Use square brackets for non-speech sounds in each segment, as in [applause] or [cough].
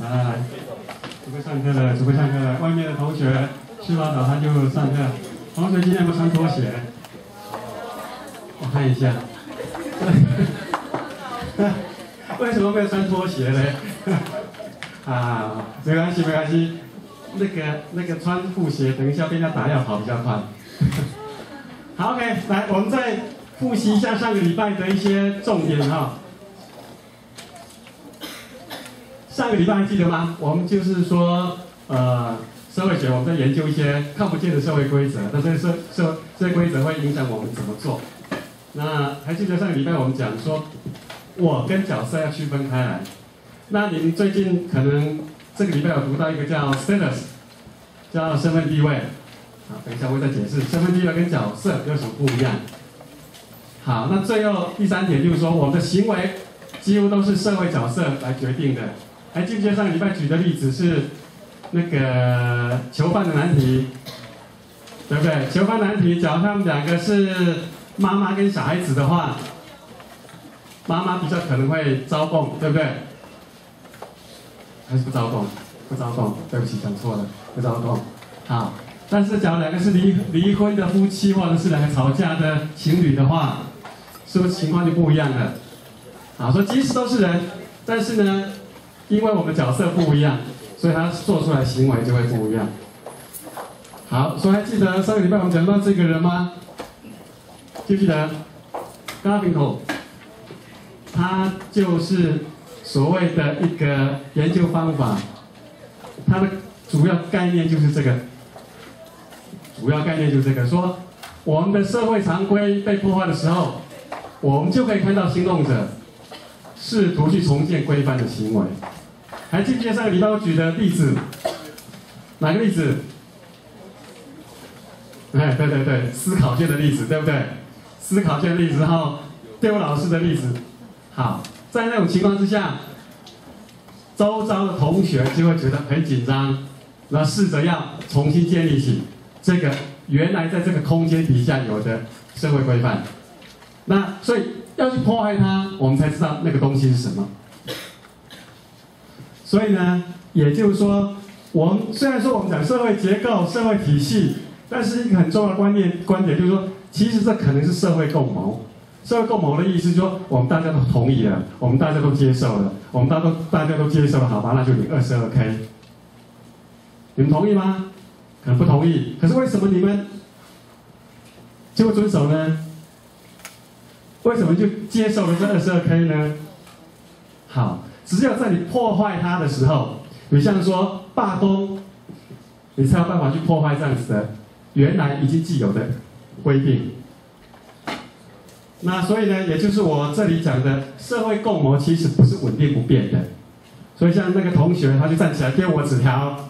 啊，准备上课了，准备上课了。外面的同学吃完早餐就上课。同学今天不穿拖鞋？我看一下。[laughs] 为什么没有穿拖鞋呢？[laughs] 啊，没关系，没关系。那个那个穿布鞋，等一下被人家打要跑比较快。[laughs] 好，OK，来，我们再复习一下上个礼拜的一些重点哈。上个礼拜还记得吗？我们就是说，呃，社会学我们在研究一些看不见的社会规则，那这些社社这些规则会影响我们怎么做。那还记得上个礼拜我们讲说，我跟角色要区分开来。那你们最近可能这个礼拜有读到一个叫 status，叫身份地位。好，等一下我再解释身份地位跟角色有什么不一样。好，那最后第三点就是说，我们的行为几乎都是社会角色来决定的。还记不记得上个礼拜举的例子是那个囚犯的难题，对不对？囚犯难题，假如他们两个是妈妈跟小孩子的话，妈妈比较可能会招供，对不对？还是不招供？不招供，对不起，讲错了，不招供。好，但是假如两个是离离婚的夫妻，或者是两个吵架的情侣的话，是不是情况就不一样了？好，说即使都是人，但是呢？因为我们角色不一样，所以他做出来行为就会不一样。好，所以还记得上个礼拜我们讲到这个人吗？记不记得？刚刚口，他就是所谓的一个研究方法，它的主要概念就是这个，主要概念就是这个，说我们的社会常规被破坏的时候，我们就可以看到行动者试图去重建规范的行为。还记不记得上个礼拜我举的例子？哪个例子？哎，对对对，思考卷的例子，对不对？思考卷的例子，然后对我老师的例子。好，在那种情况之下，周遭的同学就会觉得很紧张，那试着要重新建立起这个原来在这个空间底下有的社会规范。那所以要去破坏它，我们才知道那个东西是什么。所以呢，也就是说，我们虽然说我们讲社会结构、社会体系，但是一个很重要的观念观点就是说，其实这可能是社会共谋。社会共谋的意思就是说，我们大家都同意了，我们大家都接受了，我们大都大家都接受了，好吧，那就领二十二 K。你们同意吗？可能不同意。可是为什么你们就会遵守呢？为什么就接受了这二十二 K 呢？好。只有在你破坏它的时候，你像说罢工，你才有办法去破坏这样子的原来已经既有的规定。那所以呢，也就是我这里讲的社会共谋，其实不是稳定不变的。所以像那个同学，他就站起来丢我纸条，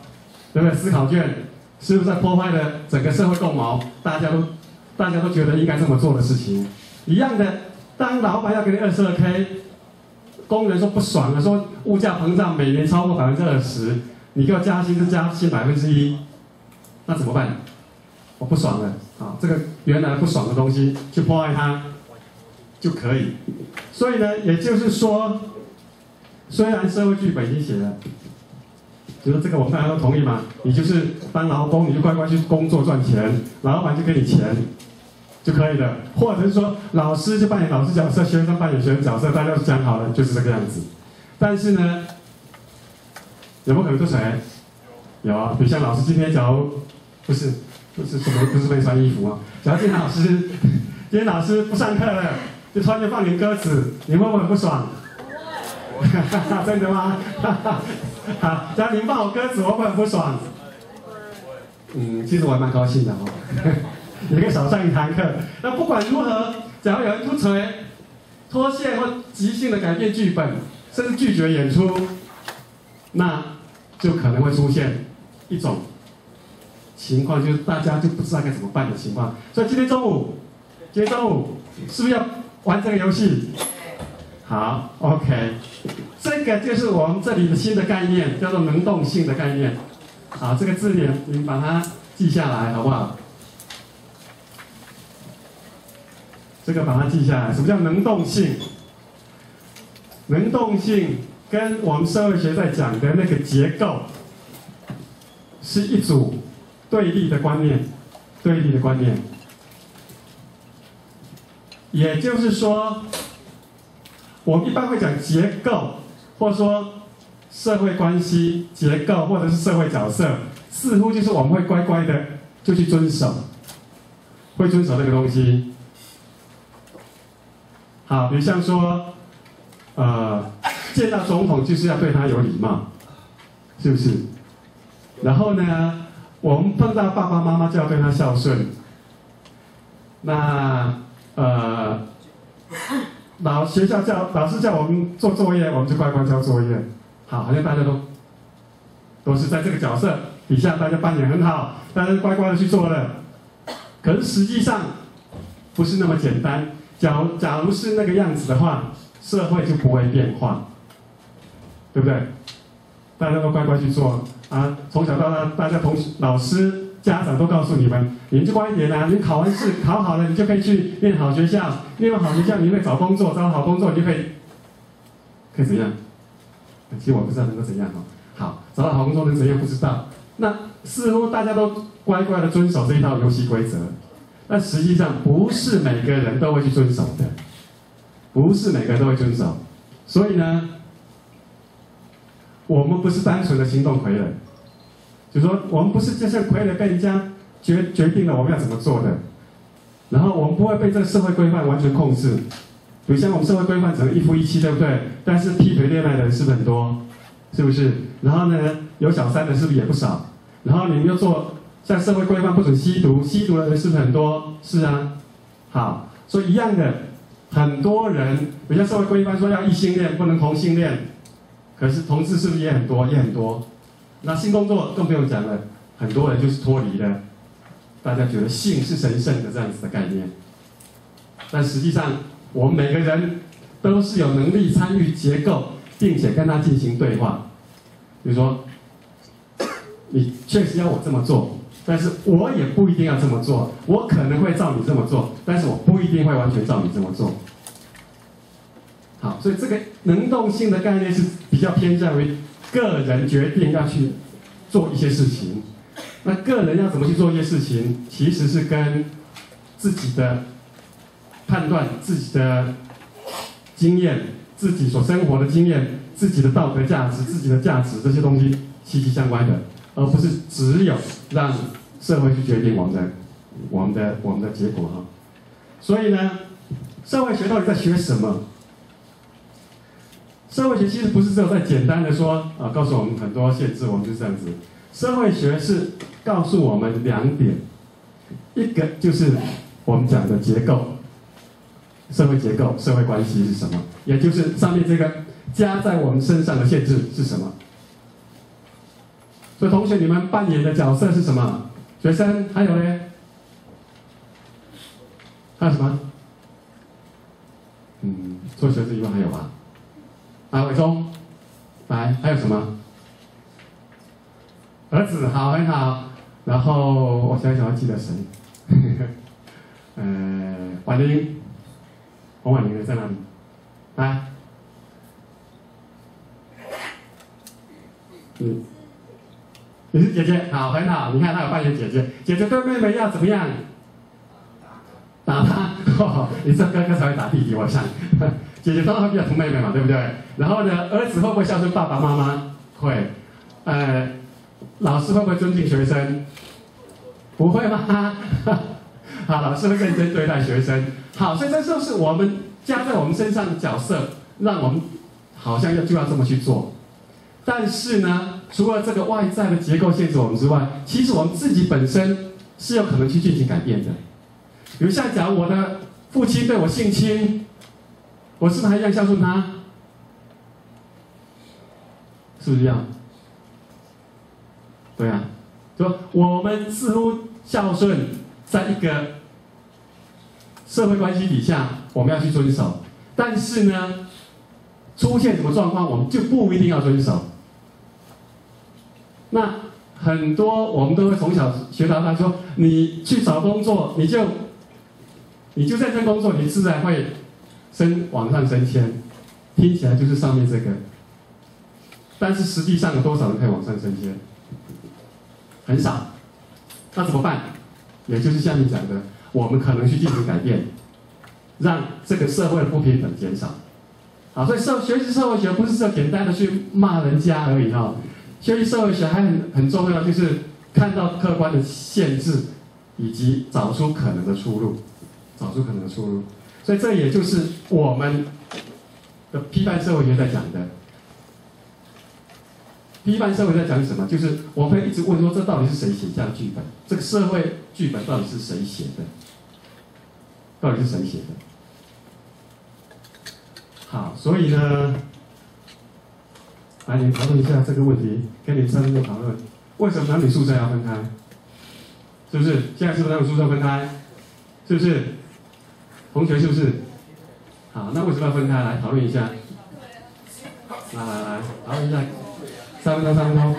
对不对？思考卷是不是在破坏了整个社会共谋？大家都大家都觉得应该这么做的事情，一样的。当老板要给你二十二 K。工人说不爽了，说物价膨胀每年超过百分之二十，你给我加薪就加薪百分之一，那怎么办？我不爽了啊！这个原来不爽的东西去破坏它就可以。所以呢，也就是说，虽然社会剧本已经写了，就是这个我们大家都同意嘛，你就是当劳工，你就乖乖去工作赚钱，老板就给你钱。就可以了，或者是说老师就扮演老师角色，学生扮演学生角色，大家都讲好了，就是这个样子。但是呢，有没有可能做谁？有啊，比如像老师今天假如不是不是什么不是没穿衣服啊，假如今天老师今天老师不上课了，就穿着放点鸽子，你会不会很不爽？真的吗？好，假如你放我鸽子，我会很不爽。嗯，其实我还蛮高兴的哦。你可以少上一堂课。那不管如何，只要有人突锤、脱线或即兴的改变剧本，甚至拒绝演出，那就可能会出现一种情况，就是大家就不知道该怎么办的情况。所以今天中午，今天中午是不是要玩这个游戏？好，OK，这个就是我们这里的新的概念，叫做能动性的概念。好，这个字典你把它记下来，好不好？这个把它记下来。什么叫能动性？能动性跟我们社会学在讲的那个结构是一组对立的观念，对立的观念。也就是说，我们一般会讲结构，或者说社会关系结构，或者是社会角色，似乎就是我们会乖乖的就去遵守，会遵守这个东西。啊，比如像说，呃，见到总统就是要对他有礼貌，是不是？然后呢，我们碰到爸爸妈妈就要对他孝顺。那呃，老学校叫老师叫我们做作业，我们就乖乖交作业。好，好像大家都都是在这个角色底下，大家扮演很好，大家乖乖的去做了。可是实际上不是那么简单。假如假如是那个样子的话，社会就不会变化，对不对？大家都乖乖去做啊！从小到大，大家同老师、家长都告诉你们，你们就乖一点啊！你考完试 [laughs] 考好了，你就可以去念好学校，念完好学校，你会找工作，找到好工作，你就可以可以怎样？其实我不知道能够怎样哦。好，找到好工作能怎样？不知道。那似乎大家都乖乖的遵守这一套游戏规则。但实际上不是每个人都会去遵守的，不是每个人都会遵守，所以呢，我们不是单纯的行动傀儡，就说我们不是就像傀儡被人家决决定了我们要怎么做的，然后我们不会被这个社会规范完全控制，比如像我们社会规范只能一夫一妻，对不对？但是劈腿恋爱的人是不是很多？是不是？然后呢，有小三的是不是也不少？然后你们又做。像社会规范不准吸毒，吸毒的人是不是很多？是啊，好，所以一样的，很多人，比如社会规范说要异性恋不能同性恋，可是同志是不是也很多？也很多。那性工作更不用讲了，很多人就是脱离了，大家觉得性是神圣的这样子的概念。但实际上，我们每个人都是有能力参与结构，并且跟他进行对话。比如说，[coughs] 你确实要我这么做。但是我也不一定要这么做，我可能会照你这么做，但是我不一定会完全照你这么做。好，所以这个能动性的概念是比较偏向于个人决定要去做一些事情。那个人要怎么去做一些事情，其实是跟自己的判断、自己的经验、自己所生活的经验、自己的道德价值、自己的价值这些东西息息相关的。而不是只有让社会去决定我们的、我们的、我们的结果哈。所以呢，社会学到底在学什么？社会学其实不是只有在简单的说啊，告诉我们很多限制，我们就这样子。社会学是告诉我们两点，一个就是我们讲的结构，社会结构、社会关系是什么？也就是上面这个加在我们身上的限制是什么？所以，同学，你们扮演的角色是什么？学生还有呢？还有什么？嗯，除了学生以外还有吗？啊，伟忠，来，还有什么？儿子，好，很好。然后我想想，要记得谁？[laughs] 呃，婉玲，王婉玲在哪里？来，嗯。你是姐姐，好，很好。你看，她有扮演姐姐，姐姐对妹妹要怎么样？打她。你这哥哥才会打弟弟，我想。姐姐当然会比较疼妹妹嘛，对不对？然后呢，儿子会不会孝顺爸爸妈妈？会。呃，老师会不会尊敬学生？不会吗？[laughs] 好，老师会认真对待学生。好，所以这就是我们加在我们身上的角色，让我们好像要就要这么去做。但是呢？除了这个外在的结构限制我们之外，其实我们自己本身是有可能去进行改变的。比如像讲我的父亲对我性侵，我是不是还一样孝顺他？是不是这样？对啊，说我们似乎孝顺，在一个社会关系底下，我们要去遵守。但是呢，出现什么状况，我们就不一定要遵守。那很多我们都会从小学到大，说你去找工作，你就你就在这工作，你自然会升往上升迁。听起来就是上面这个，但是实际上有多少人可以往上升迁？很少。那怎么办？也就是下面讲的，我们可能去进行改变，让这个社会的不平等减少。好，所以社学习社会学不是说简单的去骂人家而已哈。学习社会学还很很重要，就是看到客观的限制，以及找出可能的出路，找出可能的出路。所以这也就是我们的批判社会学在讲的。批判社会在讲什么？就是我们一直问说，这到底是谁写下的剧本？这个社会剧本到底是谁写的？到底是谁写的？好，所以呢，来，你讨论一下这个问题，跟你三分钟讨论，为什么男女宿舍要分开？是不是？现在是不是男女宿舍分开？是不是？同学是不是？好，那为什么要分开？来讨论一下。来来来，讨论一下。三分钟，三分钟。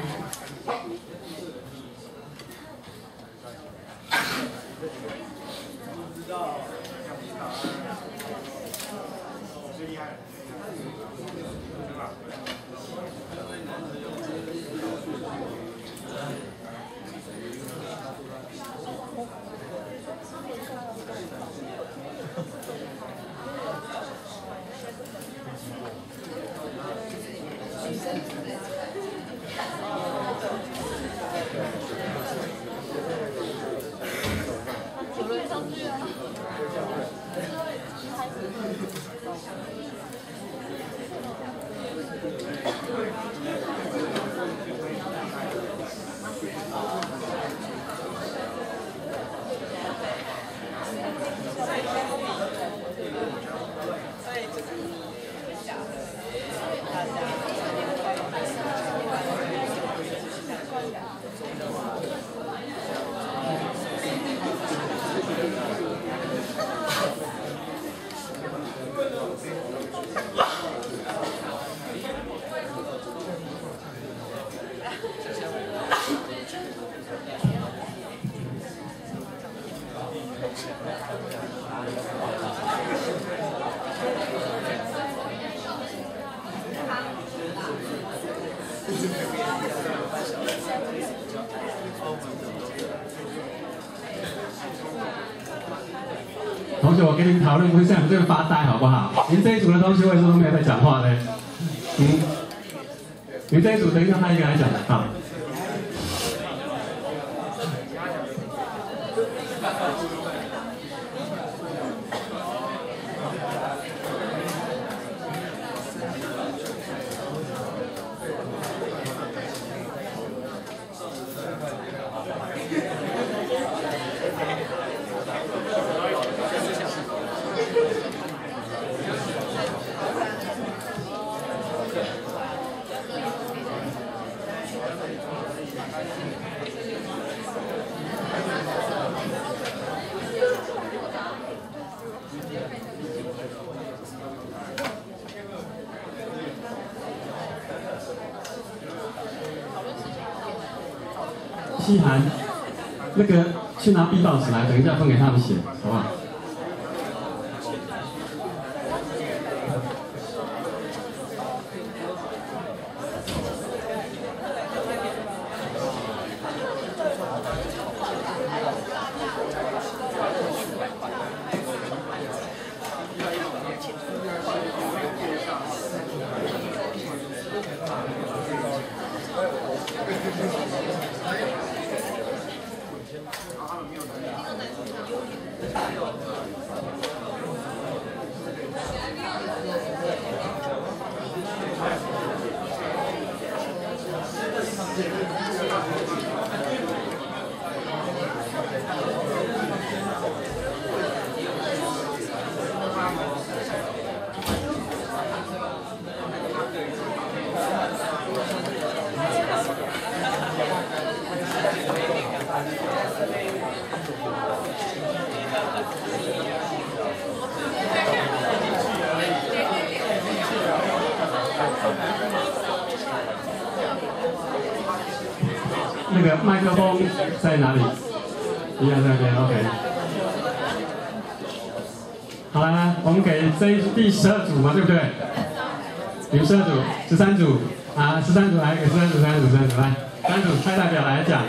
同学，我跟你们讨论，不会像你们这样发呆，好不好？您这一组的同学为什么都没有在讲话呢？嗯，你这一组等一下他一个来讲，好。西涵，那个去拿 B 报纸来，等一下分给他们写，麦克风在哪里？一样在那边，OK。好了，我们给这第十二组嘛，对不对？第十二组，十三组，啊，十三组来，给十三组、十三组、十三组来，三组派代表来讲，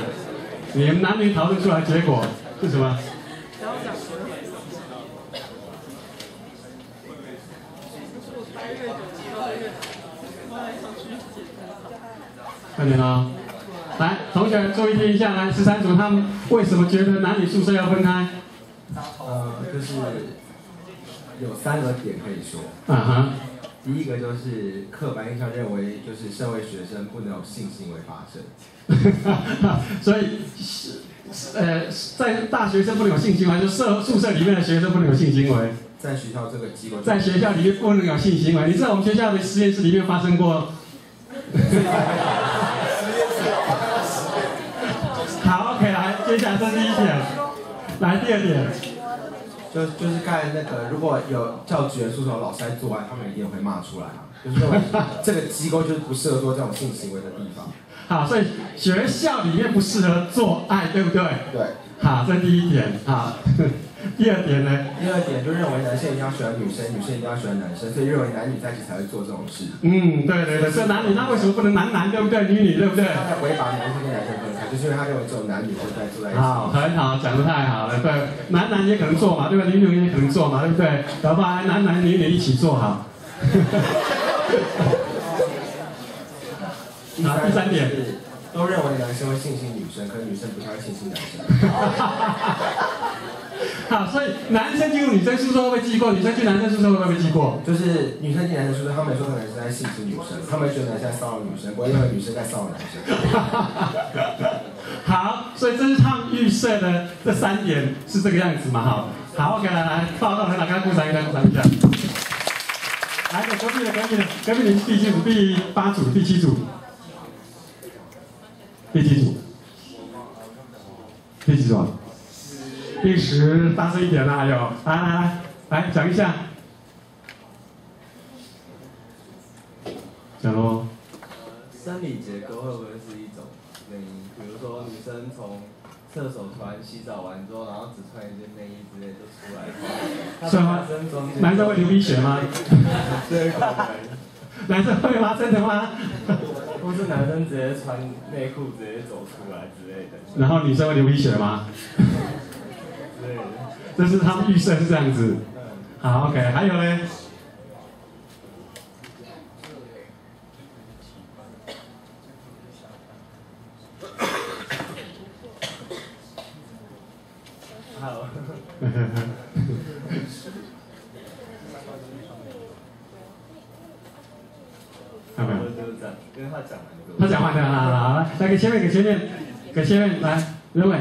你们男女讨论出来结果是什么？看见了，来，同学注意听一下，来，十三组他们为什么觉得男女宿舍要分开？呃，就是有三个点可以说。啊哈。第一个就是刻板印象认为，就是社会学生不能有性行为发生。[laughs] 所以是呃，在大学生不能有性行为，就社宿舍里面的学生不能有性行为。在学校这个机构，在学校里面不能有性行为。你知道我们学校的实验室里面发生过？[laughs] 下来这是第一点，来第二点。就就是看那个，如果有教职员宿舍老师在做爱，他们一定会骂出来啊，就是认为这个机构就是不适合做这种性行为的地方。好，所以学校里面不适合做爱，对不对？对。好，这第一点啊。[laughs] 第二点呢？第二点就认为男生一定要喜欢女生，女生一定要喜欢男生，所以认为男女在一起才会做这种事。嗯，对对对，这男女那为什么不能男男对不对？女女对不对？他在违反男生跟男生分开，就是因为他认为只有男女会在坐在一起。好，很好，讲的太好了。对，男男也可能做嘛，对不对？女女也可能做嘛，对不对？好吧，男男女女一起做好。[laughs] 那，第三点，都认为男生会性侵女生，可是女生不太会性侵男生。[laughs] 好，所以男生进入女生宿舍会被记过，女生进男生宿舍会不会被记过？就是女生进男生宿舍，他们说男生在性侵女生，他们觉得男生在骚扰女生，我认为女生在骚扰男生。[laughs] 好，所以这是他们预设的这三点是这个样子嘛？好，好，OK，来来，报告来，来，刚鼓掌一下，鼓掌一下。来，隔壁的，隔壁的，隔壁的第几组？第八组，第七组？第几组？第几组？第十，大声一点啦！有，来来来，来讲一下，讲喽。生理结构会不会是一种原因？比如说女生从厕所突然洗澡完之后，然后只穿一件内衣之类就出来了。是吗？男生会流鼻血吗？对。男生会吗？真的吗？或是男生直接穿内裤直接走出来之类的。然后女生会流鼻血吗？这是他们预设是这样子，好，OK，还有呢？他讲完他讲完的，好好来，来给前面，给前面，给前面，来，刘伟。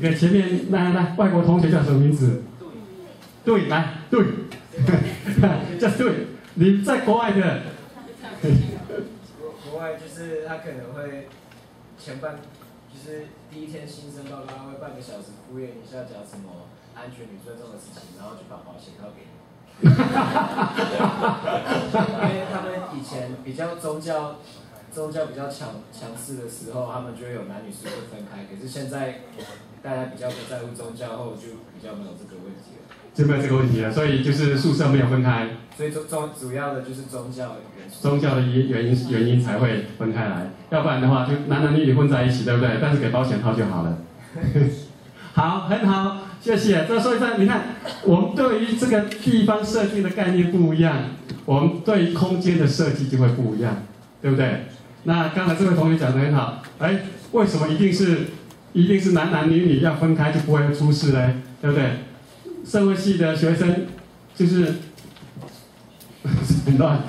这个前面来来，外国同学叫什么名字？对，来对，[laughs] 叫对。你在国外的？国外就是他可能会前半，就是第一天新生报告，他会半个小时敷衍一下，讲什么安全与尊重的事情，然后就把保险套给你。[laughs] 因为他们以前比较宗教。宗教比较强强势的时候，他们就会有男女宿舍分开。可是现在大家比较不在乎宗教后，就比较没有这个问题了。就没有这个问题了，所以就是宿舍没有分开。所以宗宗主要的就是宗教元素。宗教的原原因原因才会分开来，要不然的话就男男女女混在一起，对不对？但是给保险套就好了。[laughs] 好，很好，谢谢。这所以说，你看，我们对于这个地方设定的概念不一样，我们对于空间的设计就会不一样，对不对？那刚才这位同学讲的很好，哎，为什么一定是一定是男男女女要分开就不会出事呢？对不对？社会系的学生就是 [laughs] 很乱，[laughs]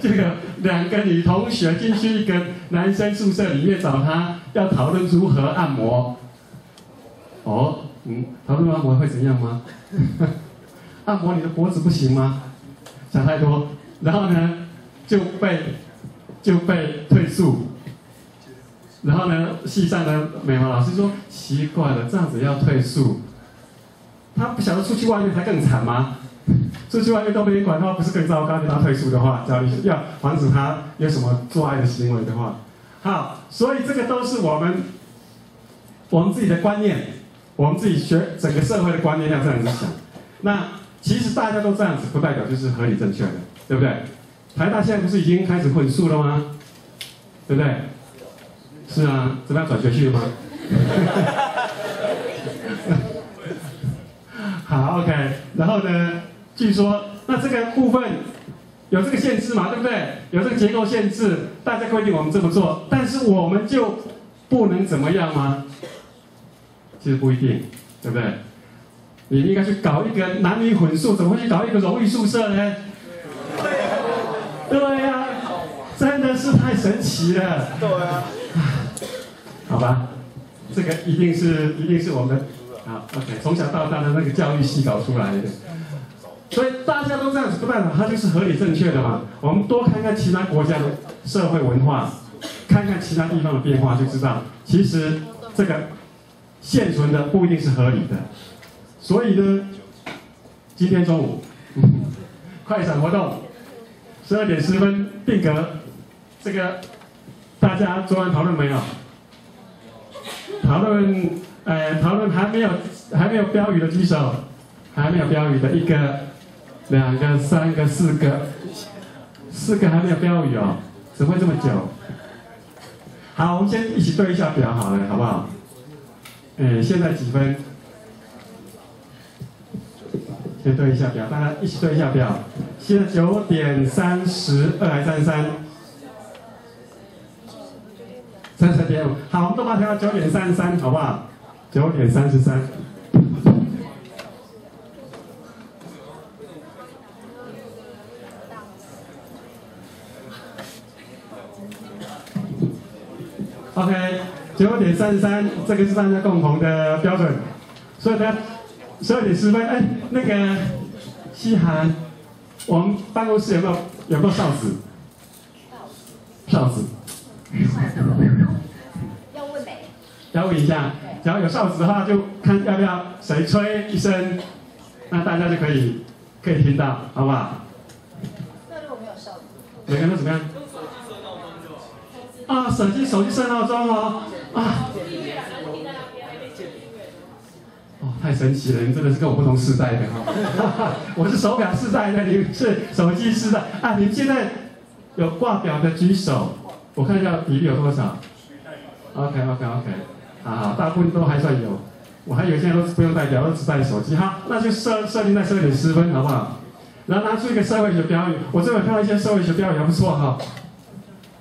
这个两个女同学进去一个男生宿舍里面找他，要讨论如何按摩。哦，嗯，讨论按摩会怎样吗？[laughs] 按摩你的脖子不行吗？想太多。然后呢？就被就被退宿，然后呢，系上的美华老师说奇怪了，这样子要退宿，他不晓得出去外面才更惨吗？出去外面都没人管的话，不是更糟糕？你他退宿的话，假如要防止他有什么做爱的行为的话，好，所以这个都是我们我们自己的观念，我们自己学整个社会的观念要这样子想。那其实大家都这样子，不代表就是合理正确的，对不对？台大现在不是已经开始混宿了吗？对不对？是啊，怎么样转学去了吗？[laughs] 好，OK。然后呢，据说那这个部分有这个限制嘛，对不对？有这个结构限制，大家规定我们这么做，但是我们就不能怎么样吗？其实不一定，对不对？你应该去搞一个男女混宿，怎么会去搞一个荣誉宿舍呢？对呀、真的是太神奇了。对啊，好吧，这个一定是一定是我们啊 OK 从小到大的那个教育系搞出来的，所以大家都这样子，不代表它就是合理正确的嘛。我们多看看其他国家的社会文化，看看其他地方的变化，就知道其实这个现存的不一定是合理的。所以呢，今天中午 [laughs] 快闪活动，十二点十分定格，这个大家做完讨论没有？讨论，呃，讨论还没有还没有标语的举手，还没有标语的一个、两个、三个、四个，四个还没有标语哦，怎么会这么久？好，我们先一起对一下表好了，好不好？呃，现在几分？先对一下表，大家一起对一下表。现在九点三十二还三十三？三十点五，好，我们都把它调到九点三十三，好不好？九点三十三。OK，九点三十三，这个是大家共同的标准，所以呢，十二点十分，哎，那个西涵，我们办公室有没有有没有哨子？哨子。要问没？要问一下，只要有哨子的话，就看要不要谁吹一声，那大家就可以可以听到，好不好？那如果没有哨子，每个人都怎么样？啊，手机手机设闹钟哦，啊，哦，太神奇了，你真的是跟我不同时代的哈、[laughs] 我是手表世代的，你是手机世代啊，你现在有挂表的举手，我看一下比例有多少。OK OK OK，啊，大部分都还算有，我还以为现在都不用戴表，都只带手机。好，那就设设定在十二点十分，好不好？然后拿出一个社会学标语，我这边看到一些社会学标语还不错哈。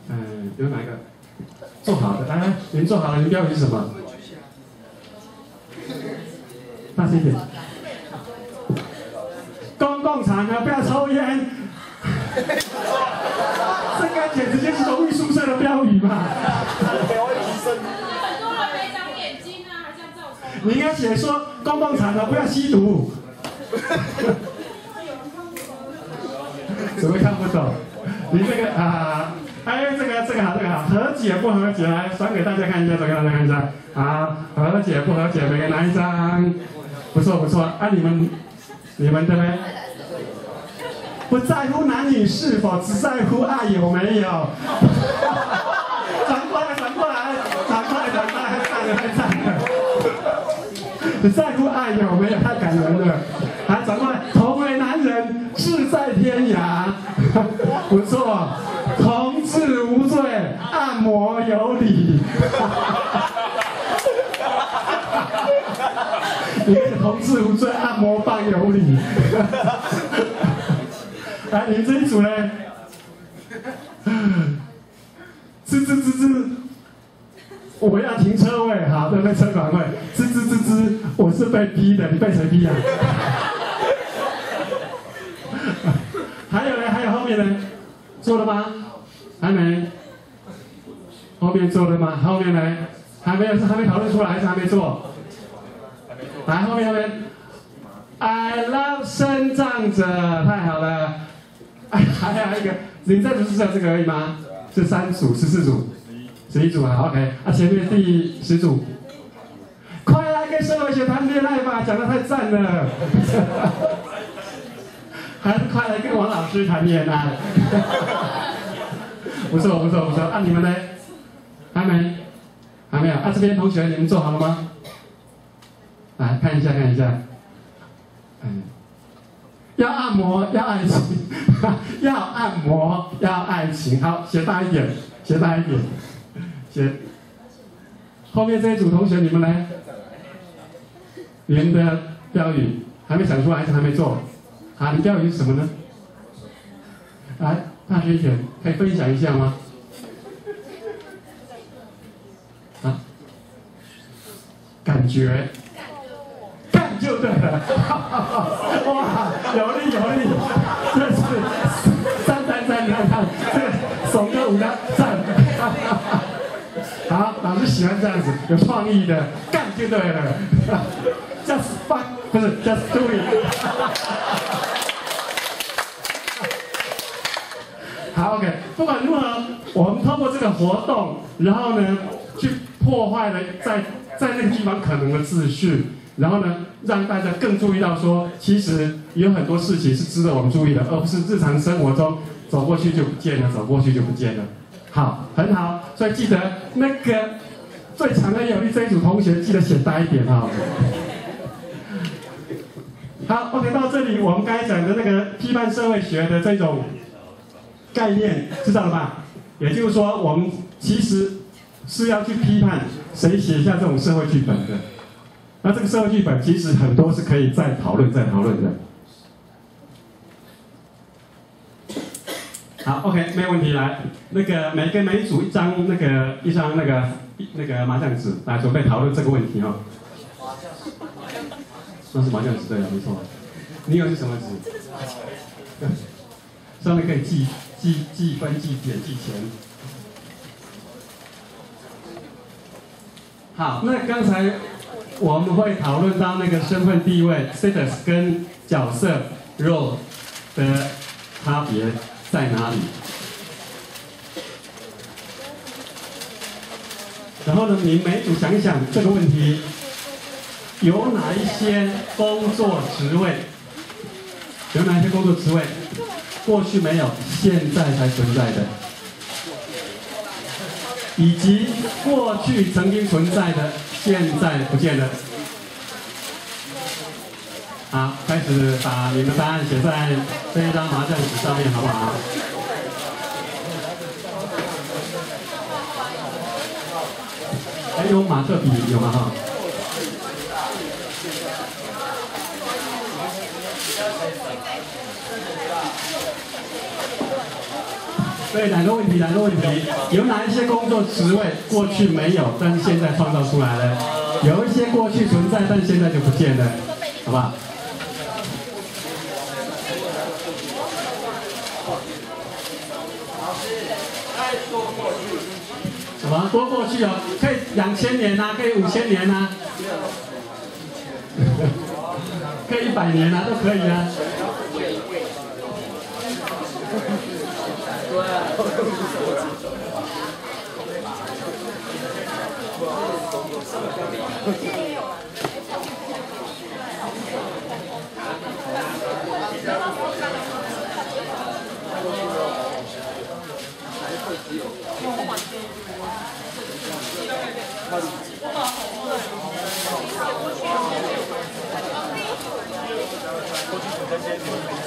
嗯，有哪一个？做好的，来来，你们做好了，你们标语是什么？大声一点。公共场合不要抽烟。这个简直就是荣誉宿舍的标语嘛！很多人没长眼睛啊，还这样照抽。你应该写说公共场合不要吸毒。怎么看不懂？你这个啊，哎，这个这个好，这个好，和解不和解，来转给大家看一下，转给大家看一下。好，和解不和解，每个人拿一张，不错不错。啊，你们你们的呗？不在乎男女是否，只在乎爱有没有。[laughs] 转过来，转过来，转过来，转过来，太赞了，太赞了。只在乎爱有没有，太感人了。你同志无罪，按摩棒有理。来，[laughs] 你们这一组呢？吱吱吱吱，我要停车位，好，对不对？车管会，吱吱吱吱，我是被逼的，你被谁逼啊？[laughs] 还有呢？还有后面呢？做了吗？还没？后面做了吗？后面呢？还没有，是还没讨论出来，还是还没做？来，后面后面，I love 生长者，太好了。哎，还有一个，你再不是只有这个而已吗？是三组、十四组、十一组啊，OK。啊，前面第十组，快来跟社会学谈恋爱吧，讲的太赞了。[laughs] 还是快来跟王老师谈恋爱。[laughs] 不错不错不错，啊，你们呢？还没？还没有？啊，这边同学你们做好了吗？来看一下看一下，嗯，要按摩，要爱情，要按摩，要爱情。好，写大一点，写大一点，写。后面这一组同学，你们来，你们的标语还没想出来，还是还没做？啊，你标语是什么呢？来，大学姐可以分享一下吗？啊，感觉。就对了，哇，有力有力，这是赞赞赞赞赞，这个手歌舞的赞，好，老师喜欢这样子，有创意的，干就对了，just fuck 不是 just do it，好 OK，不管如何，我们通过这个活动，然后呢，去破坏了在在那个地方可能的秩序。然后呢，让大家更注意到说，其实有很多事情是值得我们注意的，而不是日常生活中走过去就不见了，走过去就不见了。好，很好，所以记得那个最强的有力这一组同学，记得写大一点哈。好，OK，到这里我们刚才讲的那个批判社会学的这种概念，知道了吧？也就是说，我们其实是要去批判谁写下这种社会剧本的。那这个社会剧本其实很多是可以再讨论、再讨论的。好，OK，没有问题。来，那个每个每组一张那个一张那个那个麻将纸，来准备讨论这个问题哈。那是麻将纸对了，没错。你有是什么纸？上面可以记记记分、记点、记钱。好，那刚才。我们会讨论到那个身份地位 （status） 跟角色 （role） 的差别在哪里。然后呢，你每组想一想这个问题：有哪一些工作职位？有哪一些工作职位过去没有，现在才存在的？以及过去曾经存在的？现在不见了。好，开始把你们答案写在这一张麻将纸上面，好不好？还有马克笔有吗？哈。对，哪个问题？哪个问题？有哪一些工作职位过去没有，但是现在创造出来了？有一些过去存在，但现在就不见了，好不好？什么？多过去哦？可以两千年呐，可以五千年呐，[laughs] 可以一百年呐，都可以啊。嗯好的嗯好的嗯好的嗯好的嗯好的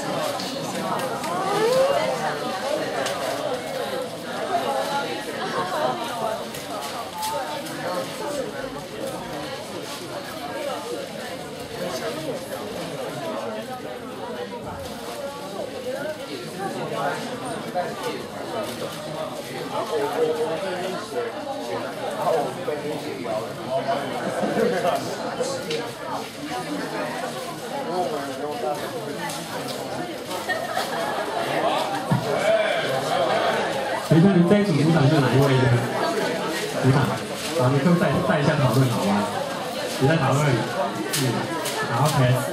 等一下，你这组组长是哪一位呢？组长，啊，你可以带带一下讨论，好吗？你在讨论，嗯，好，OK。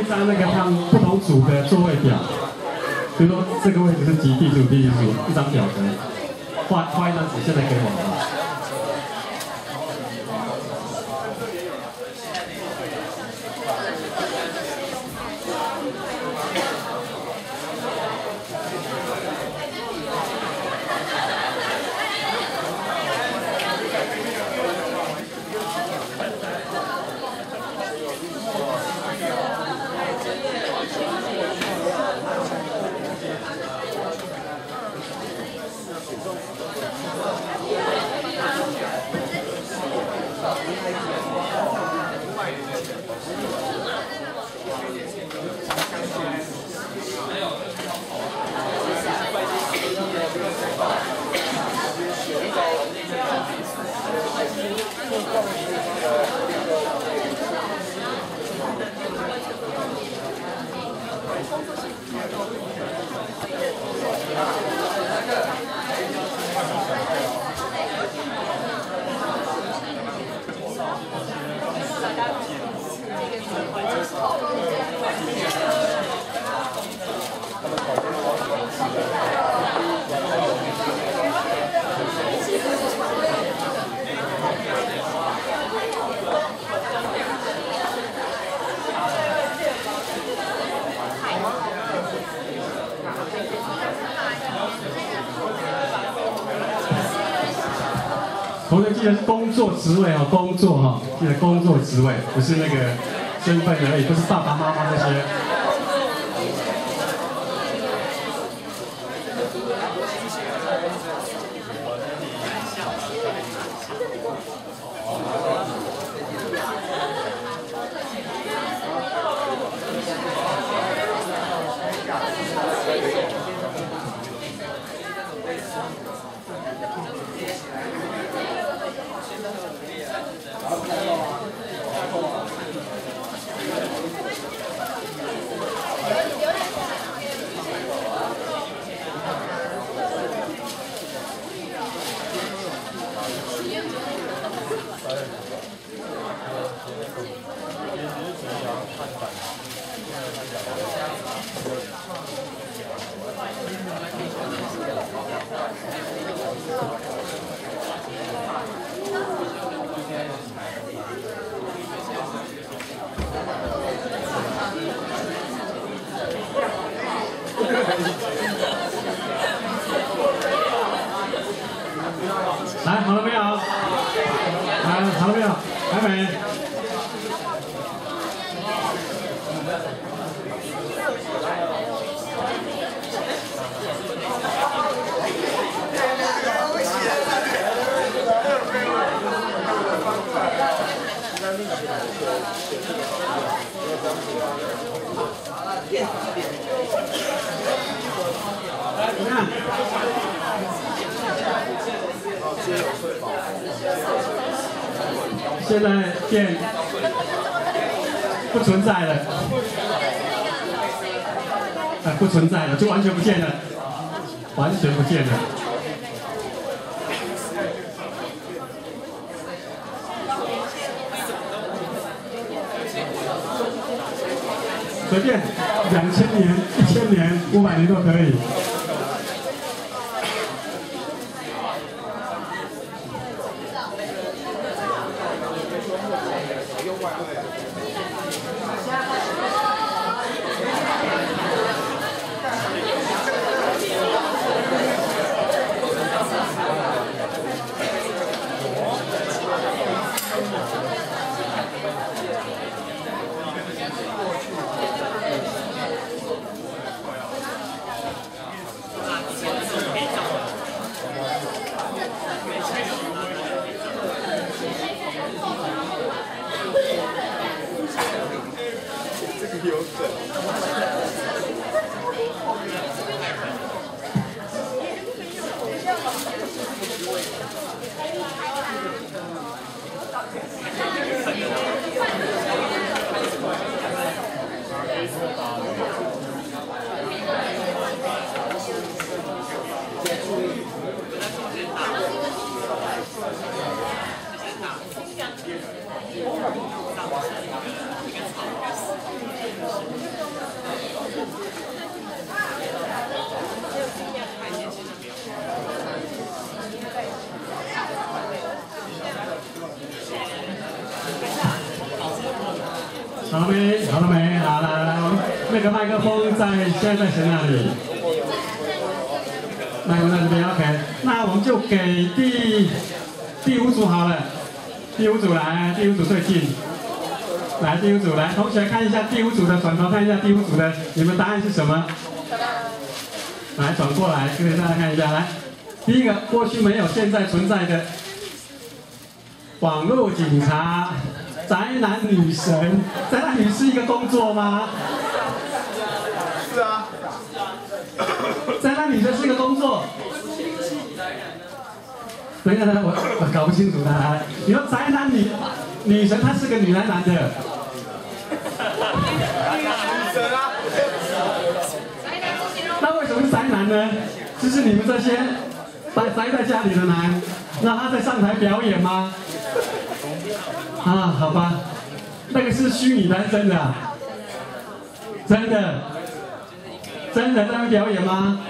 一张那个他们不同组的座位表？比如说这个位置是几第组第几组，一张表格，画画一张纸，现在给我 记得工作职位哦，工作哈、记得工作职位，不是那个身份而已，不是爸爸妈妈那些。来，好了没有？来，好了没有？还没。你看。现在电不存在了，哎，不存在了，就完全不见了，完全不见了。随便，两千年、一千年、五百年都可以。有好了没？好了没？好了，来，我们那个麦克风在现在在谁那里？麦克风在这边，OK。那我们就给第第五组好了，第五组来，第五组最近，来第五组来，同学看一下第五组的，转头看一下第五组的，你们答案是什么？来转过来，给大家看一下，来，第一个过去没有，现在存在的网络警察。宅男女神，宅男女是一个工作吗？是啊，宅男女神是一个工作。等一下，等一下，我我搞不清楚他。你说宅男女女神，她是个女男男的。女神啊！那为什么是宅男呢？就是你们这些宅宅在家里的男，让他在上台表演吗？啊，好吧，那个是虚拟的还是真的啊？真的，真的在那表演吗？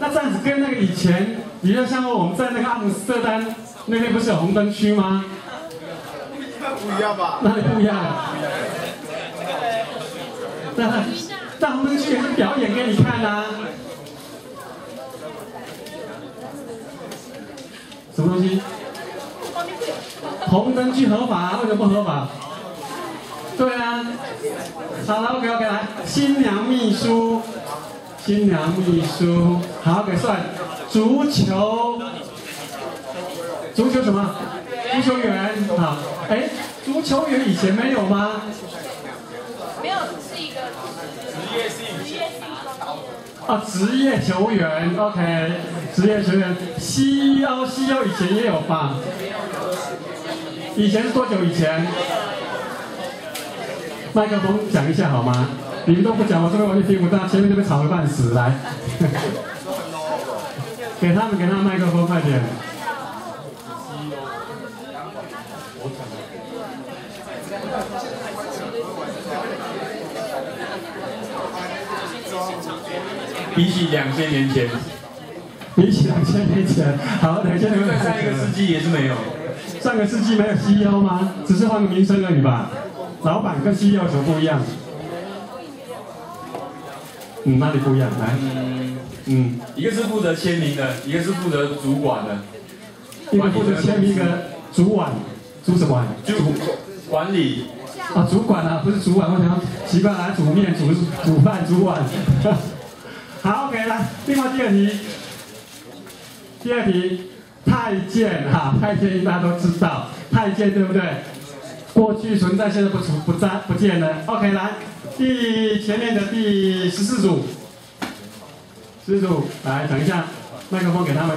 那这样子跟那个以前，比如像我们在那个阿姆斯特丹那边不是有红灯区吗？不一样吧？那里不一样？[laughs] 那那红灯区也是表演给你看啊。什么东西？红灯区合法，为什么不合法？对啊。好了，OK OK，来，新娘秘书，新娘秘书，好，给算。足球，足球什么？足球员，好，哎，足球员以前没有吗？没有，是一个职业性职业性啊，职业球员，OK，职业球员，西腰西腰以前也有吧？以前是多久以前？麦克风讲一下好吗？你们都不讲，我这边完全听不到，前面这边吵得半死，来，[laughs] 给他们给他们麦克风，快点。比起两千年前，比起两千年前，好，两千年在上一个世纪也是没有。上个世纪没有 CEO 吗？只是换个名称而已吧。老板跟 CEO 有什么不一样？嗯，哪里不一样？来，嗯，一个是负责签名的，一个是负责主管的。一个负责签名，的主管，主什么？主管理。啊，主管啊，不是主管，我想习惯来煮面、煮煮饭、煮碗。[laughs] 好，OK，来，另外第二题，第二题，太监哈，太监大家都知道，太监对不对？过去存在，现在不存不在不见了。OK，来，第前面的第十四组，十四组，来等一下，麦克风给他们。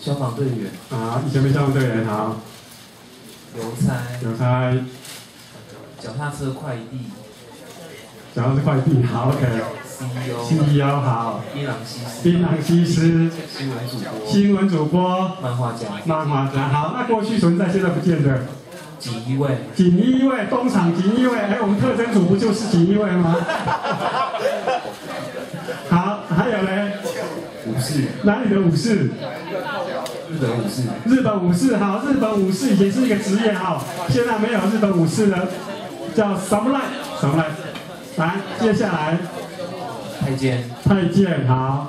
消防队员。啊，以前没消防队员，好。邮差。邮差。脚踏车快递。脚踏车快递，好，OK。CEO。CEO 好。槟榔西施。槟榔西施。新闻主播。新闻主播。漫画家。漫画家，好，那过去存在，现在不见的。锦衣卫。锦衣卫，东厂锦衣卫，哎，我们特征组不就是锦衣卫吗？[laughs] 好，还有嘞。武士。哪里的武士？日本武士。日本武士，好，日本武士以前是一个职业哈，现在没有日本武士了，叫 samurai，samurai。来，接下来。太监。太监，好。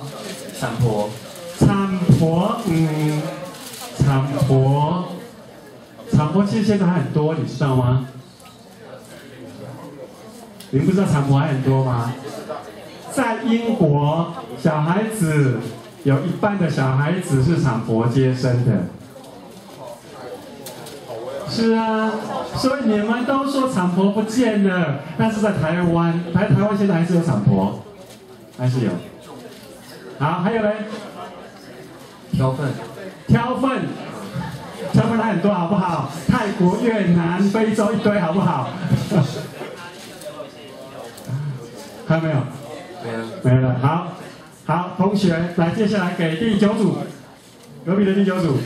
产婆。产婆，嗯，产婆，产婆其实现在还很多，你知道吗？你们不知道产婆还很多吗？在英国，小孩子有一半的小孩子是产婆接生的。是啊，所以你们都说产婆不见了，但是在台湾，台台湾现在还是有产婆，还是有。好，还有嘞。挑粪，挑粪，挑粪还很多，好不好？泰国、越南、非洲一堆，好不好？很 [laughs] 还有没有？没有。没了。好，好，同学来，接下来给第九组，隔壁的第九组，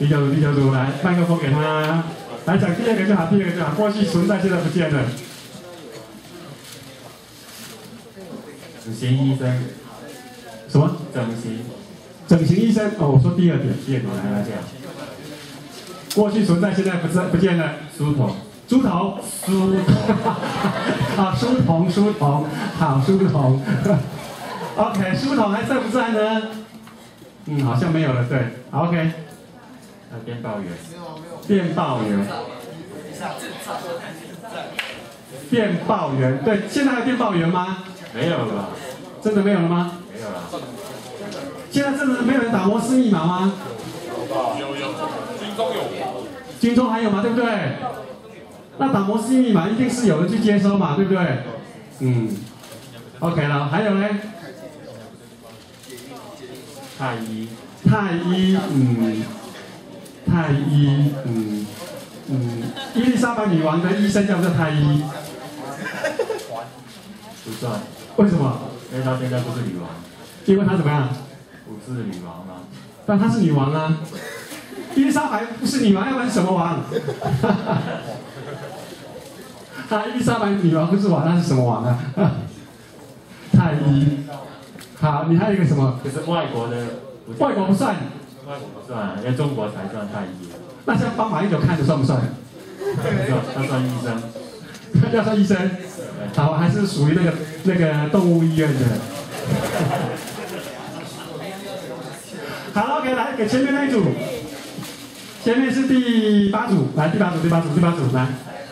第九组，第九组，来，麦克风给他，来讲第二个就好，第二个就好，过去存在，现在不见了。整形医生，什么？整形，整形医生？哦，我说第二点，第二点来来讲。过去存在，现在不在，不见了。梳头，猪头，梳头，好，[laughs] 书童，书童，好，书童。[laughs] OK，书童还在不在呢？嗯，好像没有了，对。OK，电报员，电报员。电报员，对，现在还有电报员吗？没有了吧？真的没有了吗？没有了。现在真的没有人打摩斯密码吗？有有，军中有。军中还有吗？对不对？那打摩斯密码一定是有人去接收嘛，对不对？嗯，OK 了。还有呢？太医，太医，嗯，太医，嗯嗯，伊丽莎白女王的医生叫不叫太医？不算，为什么？因为她现在不是女王，因为她怎么样？不是女王吗？但她是女王啊。伊丽莎白不是女王，要不然什么王？哈，伊丽莎白女王不是王，那是什么王啊？[laughs] 太医。好，你还有一个什么？就是外国的，不外国不算，外国不算，因为中国才算太医，那像帮马英九看的算不算？不算，他算医生。要算医生，好，还是属于那个那个动物医院的。好，OK，来给前面那一组，前面是第八组，来第八组，第八组，第八组，来，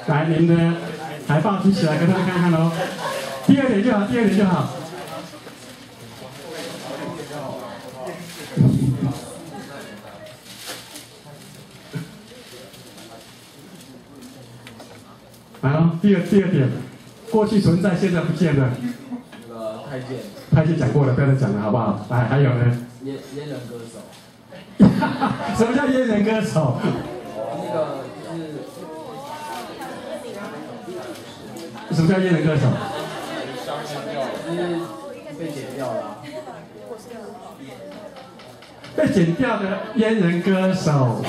来，你们的海报举起来，给他们看看喽。第二点就好，第二点就好。来了，第二第二点，过去存在，现在不见了。那个太监，他已经讲过了，不要再讲了，好不好？来，还有呢？阉阉人歌手，[laughs] 什么叫阉人歌手？那个是什么叫阉人歌手？就是被剪掉了啊。被剪掉的阉人歌手，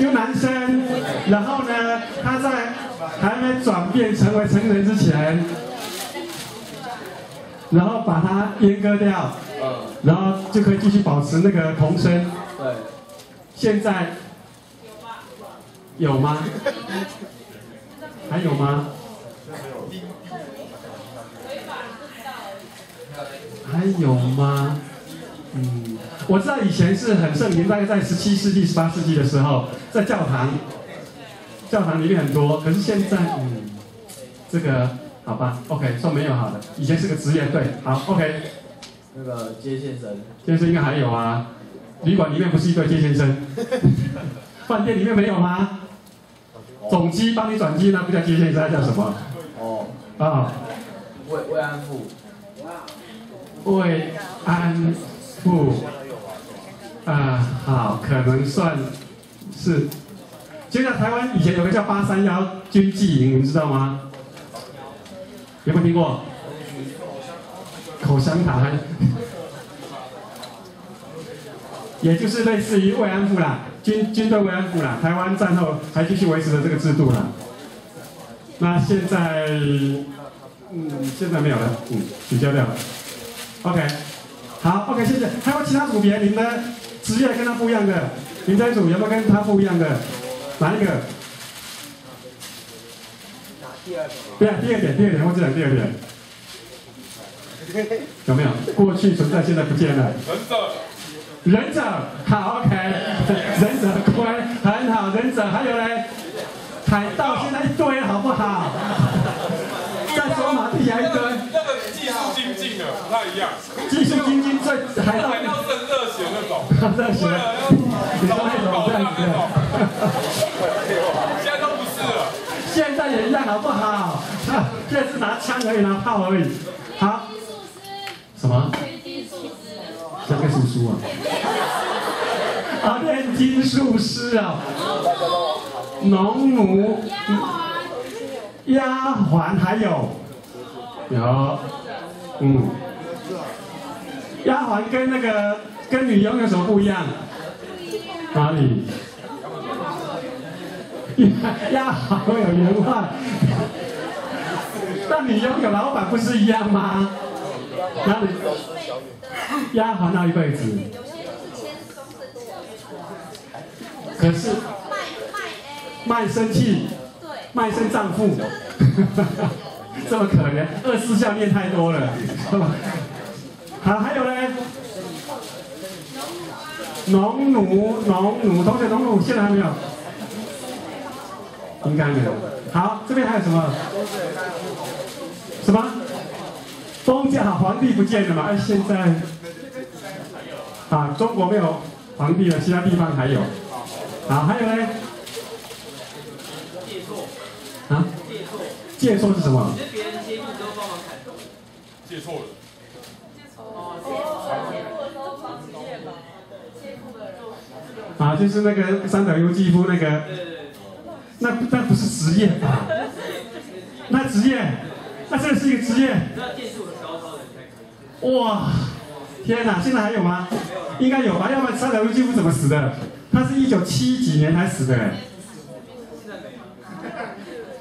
就男生，然后呢，他在还没转变成为成人之前，然后把它阉割掉，嗯，然后就可以继续保持那个童声。对，现在有吗？还有吗？还有吗？嗯，我知道以前是很盛行，大概在十七世纪、十八世纪的时候，在教堂，教堂里面很多。可是现在，嗯，这个好吧，OK，算没有好的。以前是个职业，对，好，OK。那个接线生，接线生应该还有啊，旅馆里面不是一堆接线生，[laughs] 饭店里面没有吗？总机帮你转机，那不叫接线生，那叫什么？哦，啊，慰慰安妇，慰安不，啊，好，可能算是。就像台湾以前有个叫八三幺军纪营，你们知道吗？有没有听过？口香糖，[laughs] 也就是类似于慰安妇啦，军军队慰安妇啦。台湾战后还继续维持了这个制度啦。那现在，嗯，现在没有了，嗯，取消掉了。OK，好，OK，谢谢。还有其他组别，你们职业跟他不一样的，你这组有没有跟他不一样的？哪一个？第二个，对啊，第二点，第二点，我只讲第二点。有没有？过去存在，现在不见了。忍者，忍者，好，OK，忍者乖，很好，忍者，还有嘞，海盗现在一堆，好不好？[laughs] 再说马地还一堆，术精进的不太一样，技术精进最海盗海盗是很热血那种，热血为了要你说那种现在都不是了。现在也一样，好不好？现在是拿枪而已，拿炮而已。好，什么？讲个叔叔啊？啊，炼金术师啊，农奴、丫鬟还有有，嗯，丫鬟跟那个跟女佣有什么不一样？哪里？[laughs] 丫鬟会有员外，[laughs] 但女佣有老板不是一样吗？哪里？丫鬟那一辈子，可是卖卖哎，卖身契，对，卖身丈夫，[laughs] 这么可怜，二十四孝念太多了。好，还有呢？农奴，农奴，同学，农奴现在还没有？应该没有。好，这边还有什么？什么？封建好，皇帝不见了嘛？哎，现在啊，中国没有皇帝了，其他地方还有。好，还有呢？借错，啊？借错，借错是什么？就是别人接触之后帮忙砍头。借错了，啊，就是那个三岛由纪夫那个，对对对，那那不是职业吧？那职业，那这个是一个职业。哇，天哪！现在还有吗？应该有吧，要不然三岛由纪夫怎么死的？他是一九七几年才死的，哎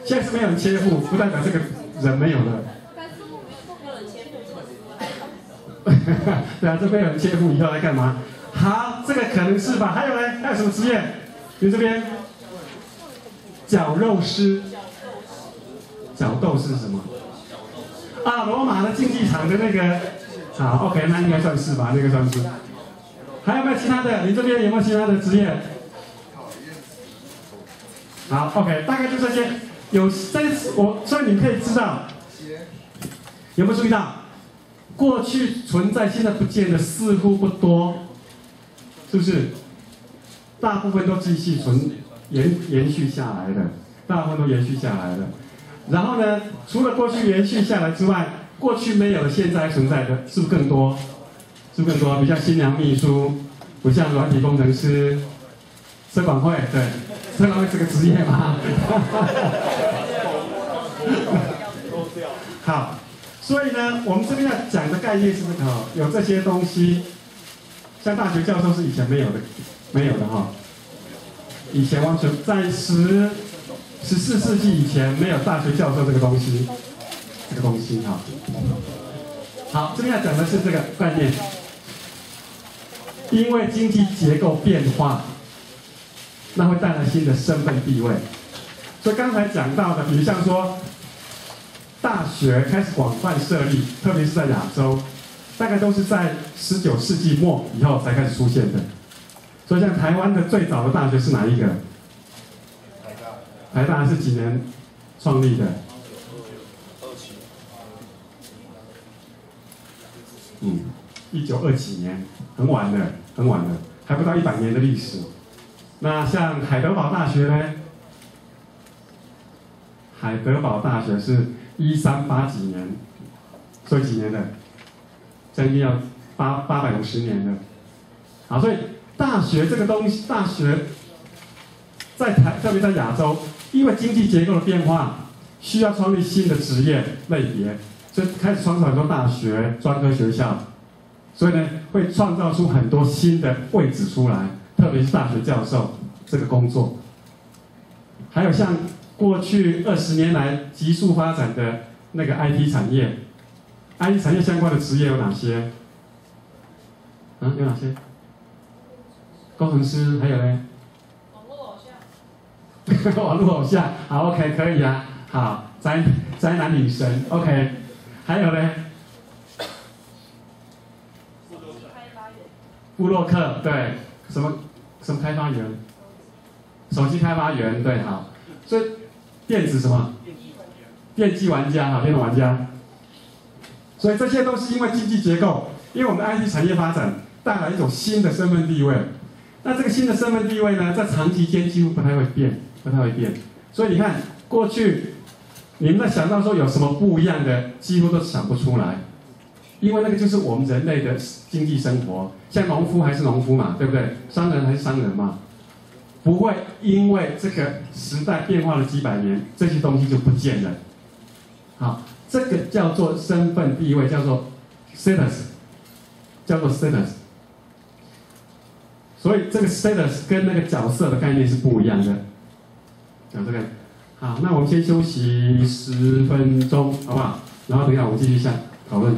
现在是没有人切腹，不代表这个人没有了。对啊，这边有人切腹以后来干嘛？好，这个可能是吧。还有呢？还有什么职业？你这边绞肉师，绞斗是什么？啊，罗马的竞技场的那个，好，OK，那应该算是吧，那个算是。还有没有其他的？你这边有没有其他的职业？好，OK，大概就这些。有这我，所以你可以知道，有没有注意到？过去存在，现在不见的似乎不多，是不是？大部分都继续存延延续下来的，大部分都延续下来的。然后呢，除了过去延续下来之外，过去没有的现在还存在的，是不是更多？是不是更多？比如像新娘秘书，不像软体工程师，社管会，对，社管会是个职业吗？[laughs] 好。所以呢，我们这边要讲的概念是这个哈，有这些东西，像大学教授是以前没有的，没有的哈。以前完全在十十四世纪以前没有大学教授这个东西，这个东西哈。好，这边要讲的是这个概念，因为经济结构变化，那会带来新的身份地位。所以刚才讲到的，比如像说。大学开始广泛设立，特别是在亚洲，大概都是在十九世纪末以后才开始出现的。所以，像台湾的最早的大学是哪一个？台大。台大是几年创立的？嗯，一九二几年，很晚了，很晚了，还不到一百年的历史。那像海德堡大学呢？海德堡大学是。一三八几年，所以几年的，将近要八八百五十年了。好，所以大学这个东西，大学在台，特别在亚洲，因为经济结构的变化，需要创立新的职业类别，所以开始创造很多大学、专科学校。所以呢，会创造出很多新的位置出来，特别是大学教授这个工作。还有像。过去二十年来急速发展的那个 IT 产业，IT 产业相关的职业有哪些？啊，有哪些？工程师，还有呢？网络偶像。[laughs] 网络偶像，好，OK，可以啊，好，宅宅男女神，OK，还有呢？布洛克，对，什么什么开发员？手机开发员，对，好，所以。电子什么？电机玩家哈，电脑玩家。所以这些都是因为经济结构，因为我们的 IT 产业发展带来一种新的身份地位。那这个新的身份地位呢，在长期间几乎不太会变，不太会变。所以你看，过去你们在想到说有什么不一样的，几乎都想不出来，因为那个就是我们人类的经济生活。像农夫还是农夫嘛，对不对？商人还是商人嘛。不会因为这个时代变化了几百年，这些东西就不见了。好，这个叫做身份地位，叫做 status，叫做 status。所以这个 status 跟那个角色的概念是不一样的。讲这个，好，那我们先休息十分钟，好不好？然后等一下我们继续下讨论。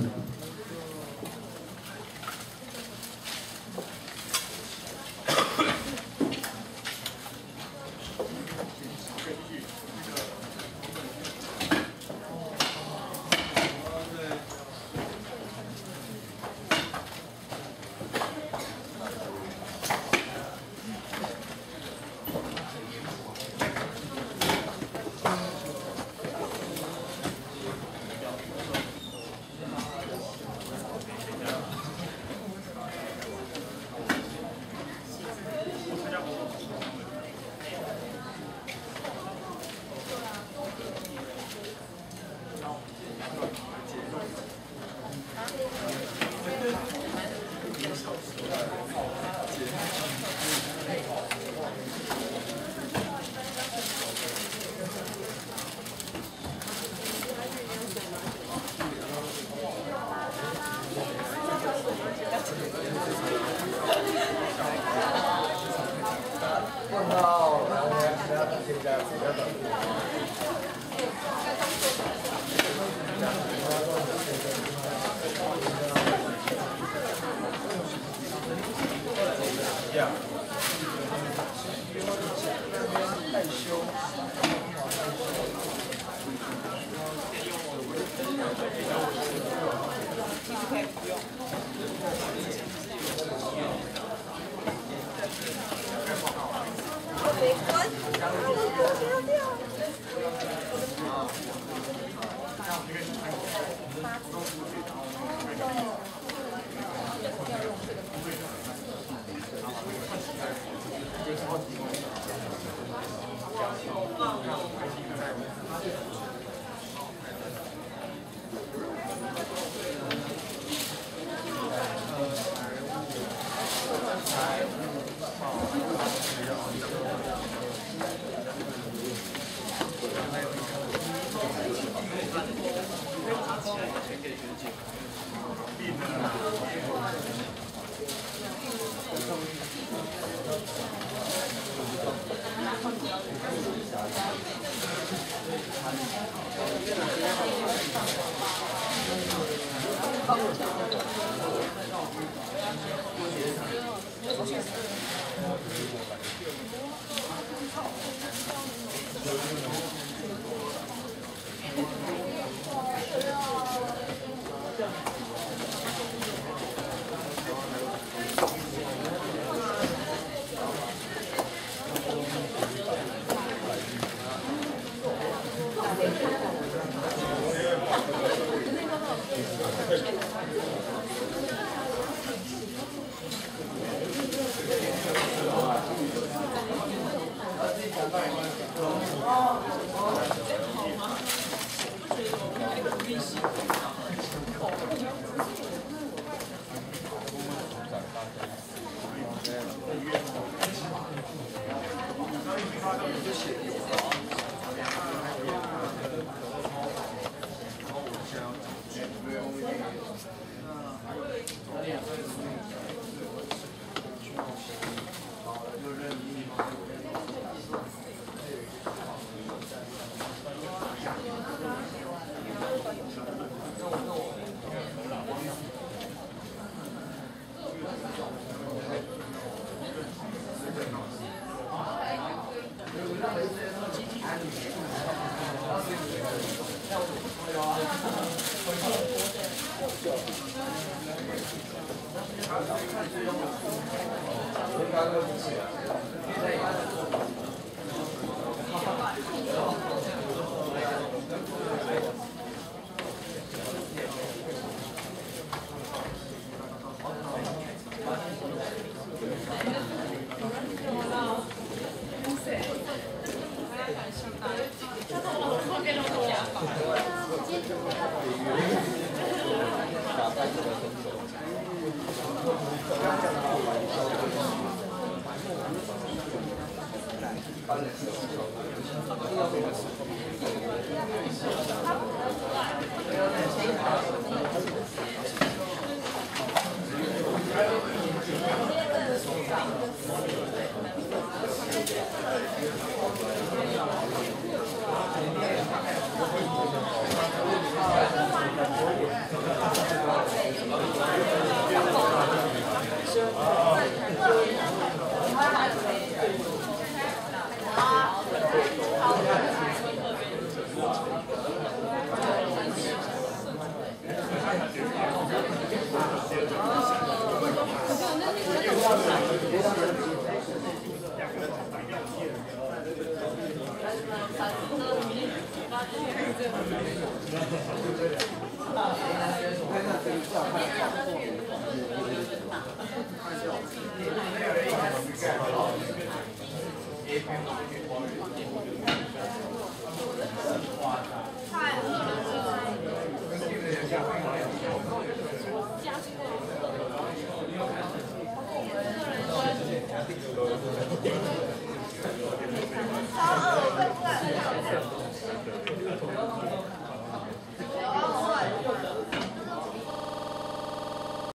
Thank.